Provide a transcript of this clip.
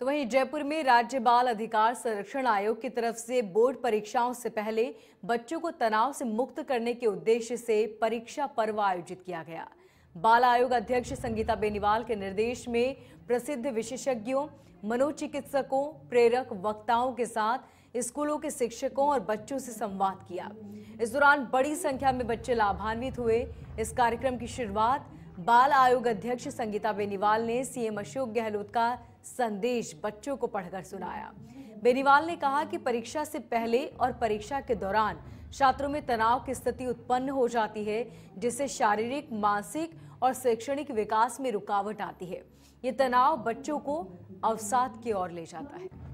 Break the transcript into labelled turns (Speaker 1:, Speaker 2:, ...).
Speaker 1: तो वहीं जयपुर में राज्य बाल अधिकार संरक्षण आयोग की तरफ़ से बोर्ड परीक्षाओं से पहले बच्चों को तनाव से मुक्त करने के उद्देश्य से परीक्षा पर्व आयोजित किया गया। बाल आयोग अध्यक्ष संगीता बेनीवाल के निर्देश में प्रसिद्ध विशेषज्ञों, मनोचिकित्सकों, प्रेरक वक्ताओं के साथ स्कूलों के शिक्षकों और बच्चों से संवाद किया। इस दौरान बड़ी संख्या में बच्चे लाभान्वित हुए। इस कार्यक्रम की शुरुआत बाल आयोग अध्यक्ष संगीता बेनीवाल ने सीएम अशोक गहलोत का संदेश बच्चों को पढ़कर सुनाया। बेनीवाल ने कहा कि परीक्षा से पहले और परीक्षा के दौरान छात्रों में तनाव की स्थिति उत्पन्न हो जाती है, जिससे शारीरिक, मानसिक और शैक्षणिक विकास में रुकावट आती है। ये तनाव बच्चों को अवसाद की ओर ले जाता है।